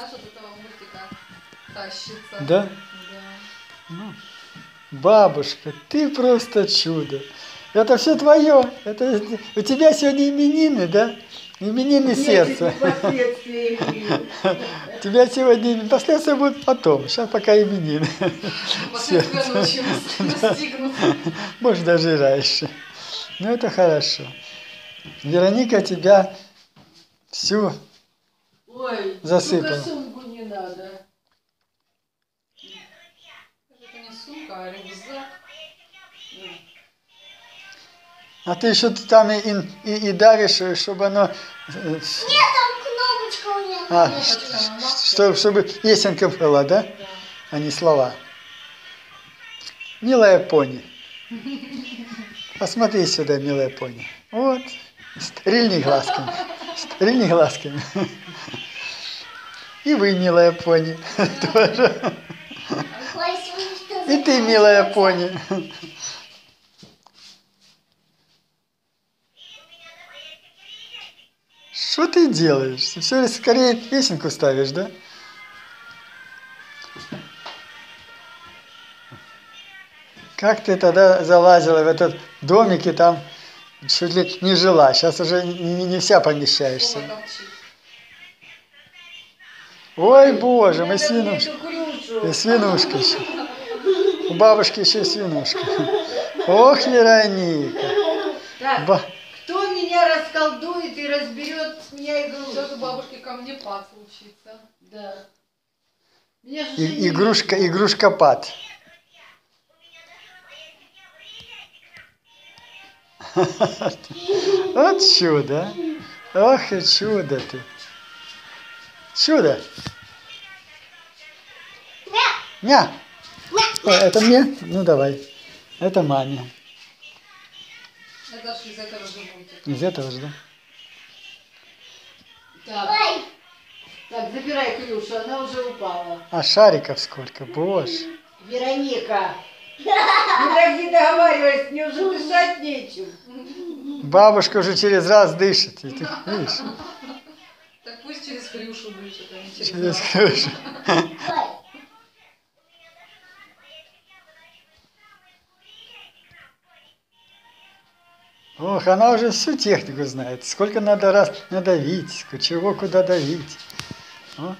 Знаешь, от этого мультика тащится. Да? Да. Ну, бабушка, ты просто чудо. Это все твое. Это у тебя сегодня именины, да? Именины сердца. Тебя сегодня именины. Последствия будут потом. Сейчас пока именины. Может, даже и раньше. Ну, это хорошо. Вероника тебя всю Ой, Засыпала. только сумку не надо. Это не сумка, а рюкзак. А ты еще там и, и, и давишь, чтобы оно... э, Там кнопочка у меня. А, чтобы, чтобы песенка была, да? Да. А не слова. Милая пони. Посмотри сюда, милая пони. Вот. Стрельни глазками. Стрельни глазками. И вы, милая пони, тоже. И ты, милая пони. Что ты делаешь? Все скорее песенку ставишь, да? Как ты тогда залазила в этот домик и там чуть ли не жила? Сейчас уже не, не вся помещаешься. Ой, боже, мы Надо мне свинушка. эту Крюшу. И свинушка еще. У бабушки еще свинушка. Ох, Вероника. Так, Ба- кто меня расколдует и разберет с меня игрушку? Сейчас у бабушки ко мне пад случится. Да. Меня же И- игрушка, игрушка пад. Вот чудо. а. Ох и чудо ты. Чудо. Ня. Ой, это мне? Ну давай. Это маме. Это ж из этого же мультика. Из этого же, да? Так, Ой, так, забирай Крюшу, она уже упала. А шариков сколько? Боже. Вероника, мы так не договаривались, мне уже дышать нечем. Бабушка уже через раз дышит. И ты видишь? Так пусть через Хрюшу не через ой. Ох, она уже всю технику знает. Сколько надо раз надавить, чего куда давить. Вот.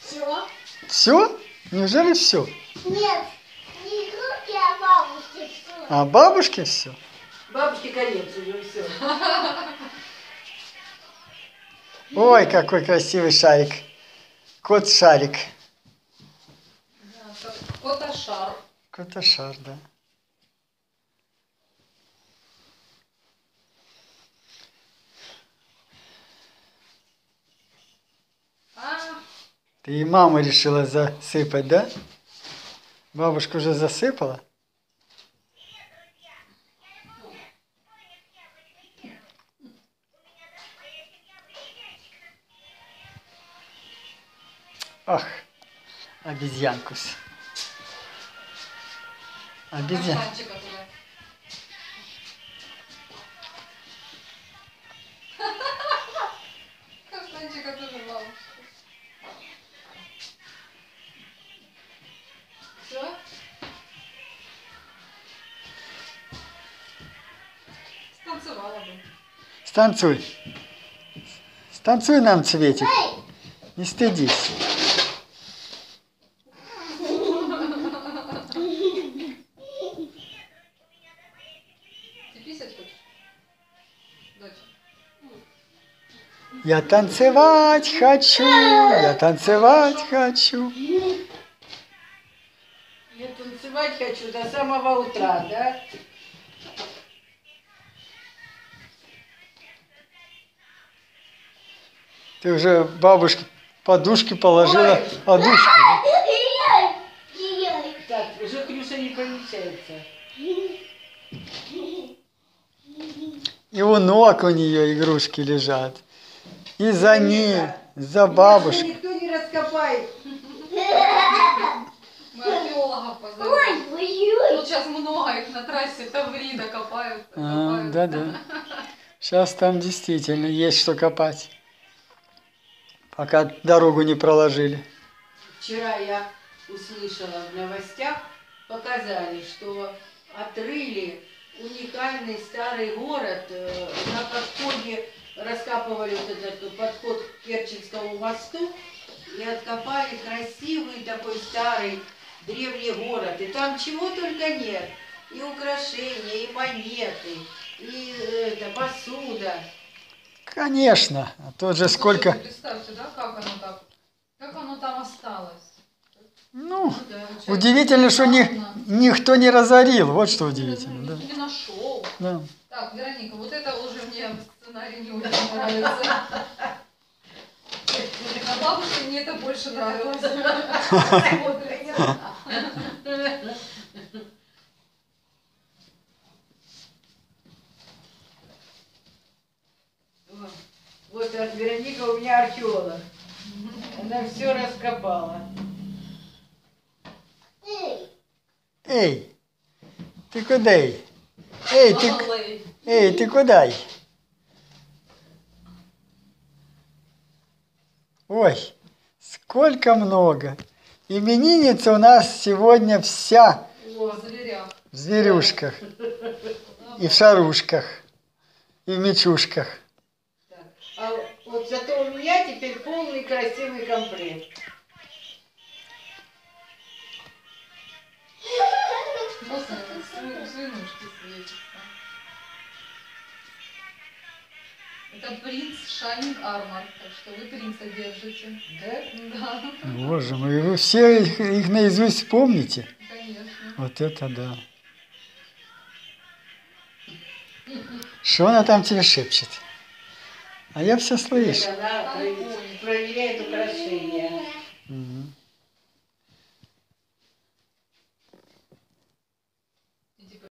Все? Все? Неужели все? Нет, не игрушки, а бабушки. А бабушке все? Бабушке конец уже все. Ой, какой красивый шарик. Кот шарик. Да, Кота-шар. Кота шар, да. Ты и маму решила засыпать, да? Бабушка уже засыпала? Ах, обезьянкус. Обезьян. бабушка. Все? Станцевала бы. Станцуй. Станцуй нам, Цветик. Не стыдись. Я танцевать хочу, я танцевать хочу. Я танцевать хочу до самого утра, да? Ты уже бабушке подушки положила, Ой. подушку. да? Так, уже Крюша не помещается. И у ног у нее игрушки лежат. И за ней, за бабушкой. Никто не раскопает. Мы археологов позовем. Ой, Ой-ой. Тут сейчас много их на трассе Таврида копают. А, да, да. Сейчас там действительно есть что копать. Пока дорогу не проложили. Вчера я услышала в новостях, показали, что отрыли уникальный старый город э, на подходе, раскапывали вот этот подход к Керченскому мосту и откопали красивый такой старый древний город. И там чего только нет. И украшения, и монеты, и э, это, посуда. Конечно. А тут же сколько... Слушайте, Представьте, да, как оно так, как оно там осталось. Ну, Ну да. удивительно, что ни- никто не разорил. Вот что удивительно. Да. Не нашел. Да. Так, Вероника, вот это уже мне в сценарии не очень нравится. А бабушке мне это больше нравилось. Вот. А Вероника у меня археолог. Она все раскопала. Эй, Эй, ты куда? Эй, ты, эй, ты куда? Ой, сколько много. Именинница у нас сегодня вся О, в зверюшках и в шарушках, и в мечушках. Так. А вот зато у меня теперь полный красивый комплект. Свинушки светятся. Это принц Shining Armor, так что вы принца держите. Да? Да, Боже мой, вы все их, их наизусть помните? конечно. Вот это да. Что она там тебе шепчет? А я все слышу. Она про- проверяет украшения.